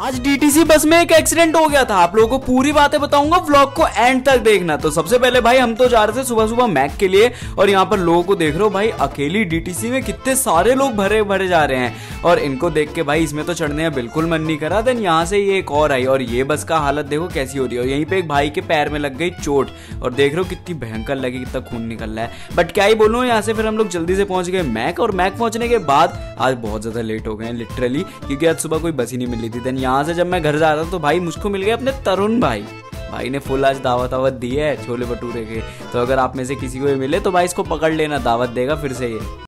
आज DTC bus में एक एक्सीडेंट हो गया था। आप लोगों को पूरी बातें बताऊँगा व्लॉग को एंड तक देखना। तो सबसे पहले भाई, हम तो जा रहे थे सुबह सुबह मैक के लिए और यहाँ पर लोगों को देख रहे हो भाई, अकेली डीटीसी में कितने सारे लोग भरे भरे जा रहे हैं। और इनको देख के भाई इसमें तो चढ़ने का बिल्कुल मन नहीं करा। देन यहाँ से ये एक और आई और ये बस का हालत देखो कैसी हो रही है। और यहीं पे एक भाई के पैर में लग गई चोट और देख रहे हो कितनी भयंकर लगी, कितना खून निकल रहा है। बट क्या ही बोलूँ, यहाँ से फिर हम लोग जल्दी से पहुँच गए मैक और मैक पहुँचने के बाद आज बहुत ज़्यादा लेट हो गए लिटरली क्योंकि आज सुबह कोई बस ही नहीं मिली थी। देन यहाँ से जब मैं घर जा रहा था तो भाई मुझको मिल गए अपने तरुण भाई। भाई ने फुल आज दावत वावत दी है छोले भटूरे के। तो अगर आप में से किसी को भी मिले तो भाई इसको पकड़ लेना, दावत देगा फिर से ये।